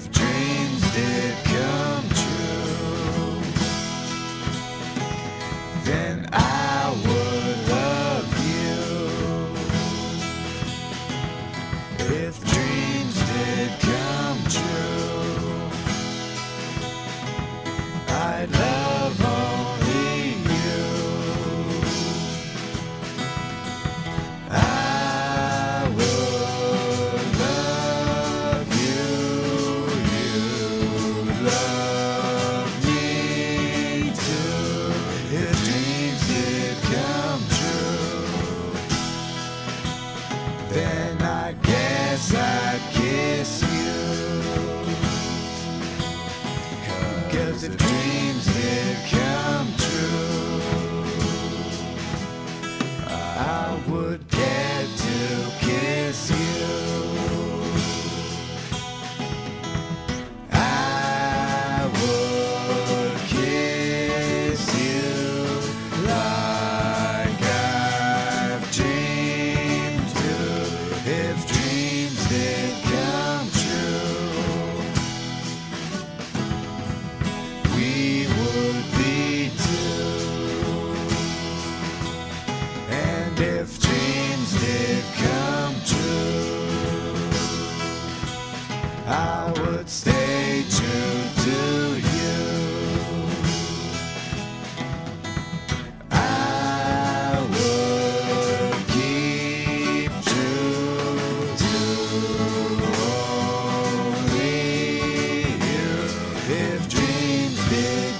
if dreams did come true, then I would love you. If dreams did come if dreams did come true, I would get to kiss you. I would kiss you like I've dreamed to if dreams did come if dreams did come true, I would stay true to you. I would keep true to only you if dreams did